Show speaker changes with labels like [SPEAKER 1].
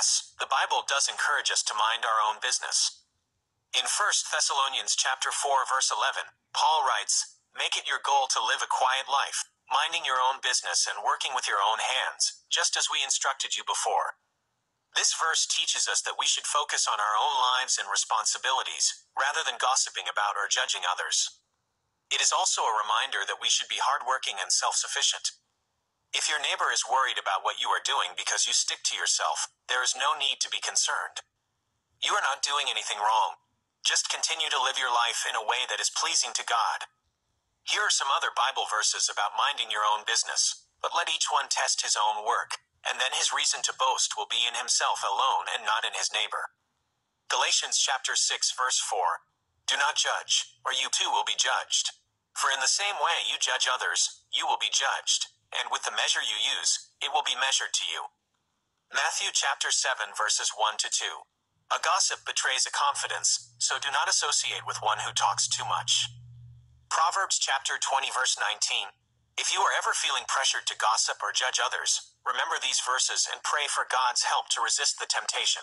[SPEAKER 1] Yes, the Bible does encourage us to mind our own business. In 1 Thessalonians chapter 4 verse 11, Paul writes, "Make it your goal to live a quiet life, minding your own business and working with your own hands, just as we instructed you before." This verse teaches us that we should focus on our own lives and responsibilities, rather than gossiping about or judging others. It is also a reminder that we should be hardworking and self-sufficient. If your neighbor is worried about what you are doing because you stick to yourself, there is no need to be concerned. You are not doing anything wrong. Just continue to live your life in a way that is pleasing to God. Here are some other Bible verses about minding your own business, but let each one test his own work, and then his reason to boast will be in himself alone and not in his neighbor. Galatians chapter 6 verse 4. Do not judge, or you too will be judged. For in the same way you judge others, you will be judged, and with the measure you use, it will be measured to you. Matthew chapter 7 verses 1 to 2. A gossip betrays a confidence, so do not associate with one who talks too much. Proverbs chapter 20 verse 19. If you are ever feeling pressured to gossip or judge others, remember these verses and pray for God's help to resist the temptation.